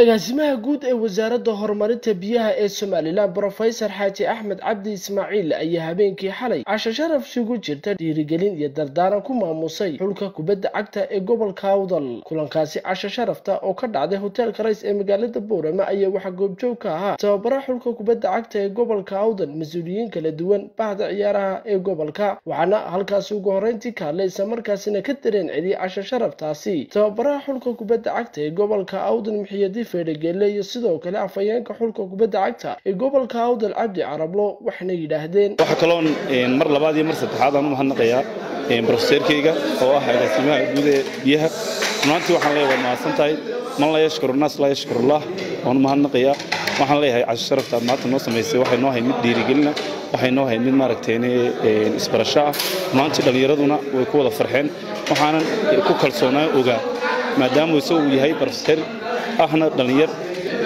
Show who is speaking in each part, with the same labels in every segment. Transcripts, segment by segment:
Speaker 1: agaasimaha guud ee wasaaradda horumarinta biyaha ee somalilan brofesor xaaji axmed cabdi ismaaciil ayaa habeenkii xalay casho sharaf isugu jirta dhiirigelin iyo dardaaran ku maamusay xulka kubadda cagta ee gobolka awdal kulankaasi casho sharafta oo ka dhacday hoteelka rays ee magaalada boorama ayaa waxaa goobjoog ka ahaa tababaraha xulka kubadda cagta ee gobolka awdal mas'uuliyiin kala duwan bahda ciyaaraha ee gobolka waxaana halkaasi ugu horreyntii ka hadlay isla markaasina ka dareen celiyay casho sharaftaasi. Tababaraha xulka kubadda cagta ee gobolka awdal muxiyadi fedhagele iyo sidoo kale afhayeenka xulka kubadda cagta ee gobolka awdal cabdi carablo waxayna yidhaahdeen.
Speaker 2: Waxaa kaloon mar labaad iyo mar saddexaad aan u mahadnaqayaa brofeseerkayga oo ah agaasimaha guud ee biyaha. Runaantii waxaan leeyahay waad mahadsan man laa yashkuru naas laa yashkurullah waan u mahadnaqayaa waxaan leeyahay casho sharafta aad maanta noo samaysay waxay noo hayd mid dhiirigelina waxay noo hayd mid maaragtayne isbarasho ah. Runaantii dhallinyaraduna way ku wada farxeen waxaanan ku kalsoonaa ogaa maadaama isagu yahay brofeseer ahna dhallinyar.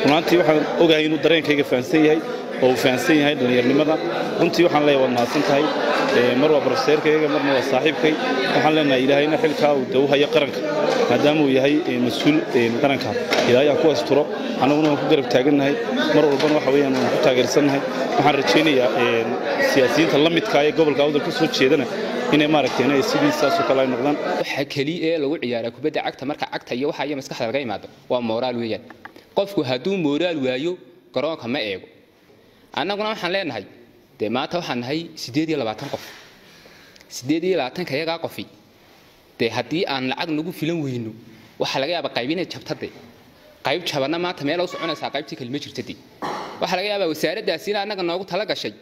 Speaker 2: Runaantii waxaan ogahay inuu dareenkayga fahamsan yahay oo uu fahamsan yahay dhallinyarnimada. Runtii waxaan leeyahay waad mahadsan mar waa brofeseerkayga marna waa saaxiibkay. Waxaan leenahay ilaahayna xilkaa uu hayo qaranka maadaama uu yahay mas'uul qaranka. Ilaahay aan ku asturo annaguna waan ku garab taagannahay. Mar walbana waxa weeyaan waan ku taageersannahay. Waxaan rajaynayaa siyaasiyiinta la midka ee gobolka awdal ka soo jeedana inay maaragteen ay sidii saasoo kale ay noqdaan.
Speaker 3: Waxa keliya ee lagu ciyaaraa kubadda cagta marka cagta iyo waxa iyo maskaxda laga imaado waa mooraal weeyaan. Qofku hadduu mooraal waayo garoonka ma eego. Annaguna waxaan leenahay dee maanta waxaan nahay siddeed iyo labaatan qof. Siddeed iyo labaatanka iyagaa qofi. Dee haddii aan lacag nagu filan weyno waxaa laga yaabaa qayb inay jabtade qayb jabanna maanta meel u soconaysaa qaybtii kalima jirtade waxaa laga yaabaa wasaaraddaasina annaga noogu tala gashay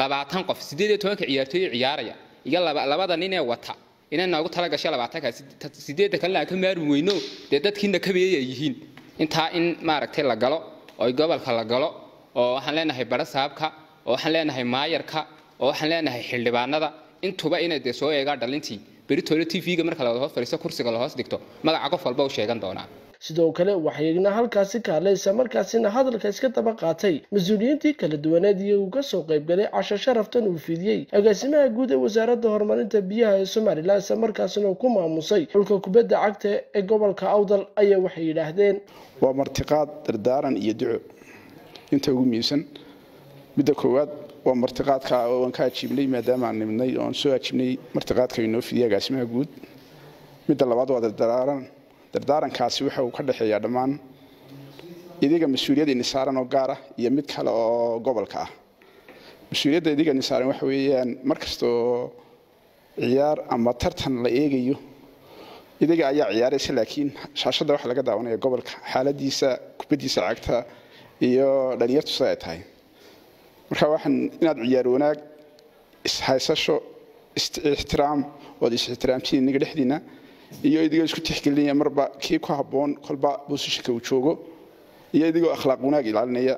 Speaker 3: labaatan qof siddeed iyo tobanka ciyaartooy ciyaaraya iyo labada nin ee wata. Inay noogu tala gashay labaatanka sideedda kalena ka maarmi weyno. Dee dadkiina kabeeyay yihiin. Intaa in maaragtay la galo oo gobolka la galo oo waxaan leenahay barasaabka oo waxaan leenahay maayarka oo waxaan leenahay xildhibaanada intuba inay dee soo eegaan dhalintii beritoole t v-ga marka la fadhiisto kursiga la hoos dhigto magaca qof walba u sheegan doonaa
Speaker 1: sidoo kale waxayna halkaasi ka hadlay isla markaasina hadalka iska daba qaatay. Mas'uuliyiintii kala duwaneed iyo uu ka soo qaybgalay casho sharaftan uu fidiyey agaasimaha guud ee wasaaradda horumarinta biyaha ee somalilan isla markaasina ku maamusay. Xulka kubadda cagta ee gobolka awdal ayaa waxay yidhaahdeen
Speaker 4: waa martiqaad dardaaran iyo duco. Inta ugu muhiimsan midda koowaad waa martiqaadka waan ka ajiibnay maadaama aan nimidnay oon soo ajiibnay martiqaadka inoo fidiyey agaasimaha guud. Midda labaad waa dardaaran dardaarankaasi waxa uu ka dhexeeyaa dhammaan idiga mas'uuliyadda nisaaran oo gaar ah iyo mid kale oo gobolka ah. Mas'uuliyadda idiga nisaaran waxa weeyaan mar kastoo ciyaar ama tartan la eegayo idiga ayaa ciyaaraysa laakiin shaashadda waxa laga daawanaya gobolka xaaladiisa kubaddiisa cagta iyo dhalinyartu sida ay tahay. Marka waxaan inaad ciyaar wanaag ishaysasho ixtiraam ood is-ixtiraamtiin iniga dhexdiina iyo idigoo isku tixgelinaya marba kii ku habboon kolba boosishanka uu joogo. Iyo idigoo akhlaaq wanaag ilaalinaya.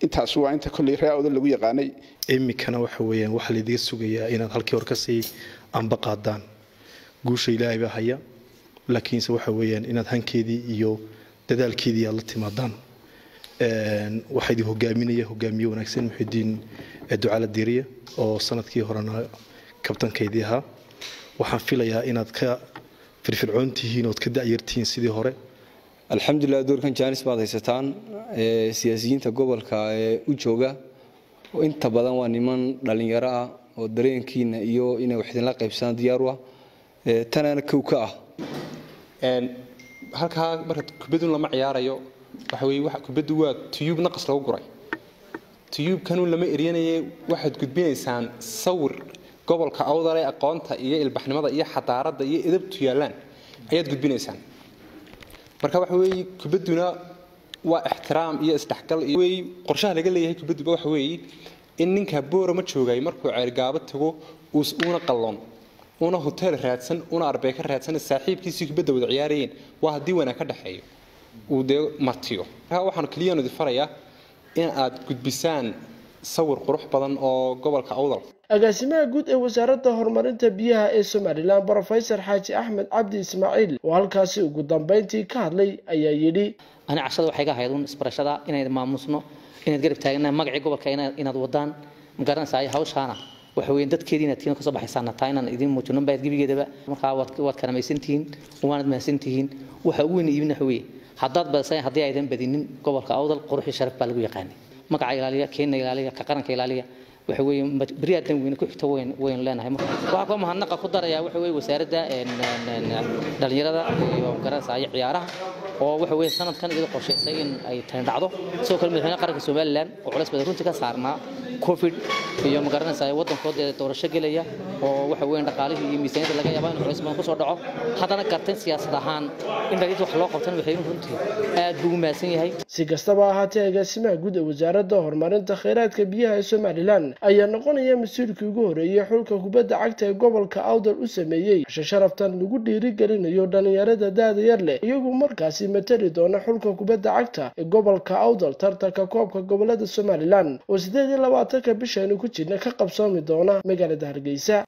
Speaker 4: Intaas waa inta kolley raa-oda lagu yaqaanay.
Speaker 5: Iminkana waxa weeyaan waxaa laydiga sugayaa inaad halkii hor ka sii amba qaadaan. Guusha ilaahay baa haya laakiinse waxa weeyaan inaad hankeedii iyo dadaalkeedii aad la timaadaan. Waxaa hogaaminaya hogaamiye wanaagsan muxidiin ducaala diiriya oo sannadkii horena kabtankaydii ahaa. Waxaan filayaa inaad ka firfircoon tihiin ood ka da'yartihiin sidii hore?
Speaker 6: Alxamdulilah doorkan jaanis baad haysataan siyaasiyiinta gobolka ee u jooga. Inta badan waa niman dhallinyaro ah oo dareenkiina iyo inay wax idinla qaybsadaan diyaar u ah. Tanaana kow ka ah.
Speaker 7: Halkaa marka kubadun lama ciyaarayo waxa weye kubaddu waa tuyuub naqas lagu guray. Tuyuubkanun lama eryanayay waxaad gudbinaysaan sawir gobolka awdale aqoonta iyo ilbaxnimada iyo xadaaradda iyo edabtu yaallaan ayaad gudbinaysaan. Marka waxa weeye kubadduna waa ixtiraam iyo isdhexgal iyo qorshaha laga leeyahay kubadduba waxa weeye in ninka boora ma joogay markuu ceergaabo tago uuna qalloon una hotel raadsan una arbey ka raadsan saaxiibkiisii kubadda wada ciyaarayeen waa haddii wanaag ka dhexeeyo. Uu dee martiyo waxaan keliyaan idin farayaa in aad gudbisaan sawir qurux badan oo gobolka awdal.
Speaker 1: Agaasimaha guud ee wasaaradda horumarinta biyaha ee somalilan brofesor xaaji axmed cabdi ismaaciil oo halkaasi ugu dambeyntii ka hadlay ayaa yidhi
Speaker 8: ani cashada waxay ka ahayd un isbarashada inayd maamusno inaad garab taagna magacii gobolka inaad wadaan ma garanaysaa hawshaana. Waxa weeye dadkeedii inaad tiina ka soo baxaysaana taa inaan idiin muujino baad gebigeedaba markaa waad karamaysantihiin waanad mahadsantihiin waxa ugu weyn iibin waxa weeye haddaad badisay haddii aydan badinin gobolka awdal quruxii sharaf baa lagu yaqaanay magaca ilaaliya keena ilaaliya ka qaranka ilaaliya waxa weeye beriyaa dan weyne ku xigta weyn weyn leenahay. Waxaa koo mahadnaqa ku darayaa waxa weeye wasaaradda dhalinyarada iyo garanaysa iyo ciyaaraha oo waxa weeye sanadkan iyada qorshaysay in ay tani dhacdo. Sidoo kale madaxweynaha qaranka somalilan oo culays badan runtii ka saarnaa covid. Iyo magaranaysa waddankooda doorasho gelaya oo waxa weeye dhaqaalihii iyo miisaaniyadda laga yaaba in culays badan ku soo dhaco. Haddana garteen siyaasad ahaan in dhalinyarta wax loo qabtan madaxweynuhu runtii aad buu u mahadsan yahay.
Speaker 1: Si kastaba ahaatee agaasimaha guud ee wasaaradda horumarinta kheyraadka biyaha ee somalilan ayaa noqonaya mas'uulkii ugu horeeyey xulka kubadda cagta ee gobolka awdal u sameeyey casho sharaftan lagu dhiirigelinayo dhalinyarada da-da yar leh iyagu markaasi matali doona xulka kubadda cagta ee gobolka awdal tartanka koobka gobollada somalilan oo sideed iyo labaatanka bishaynu ku jirna ka qabsoomi doona magaalada hargeysa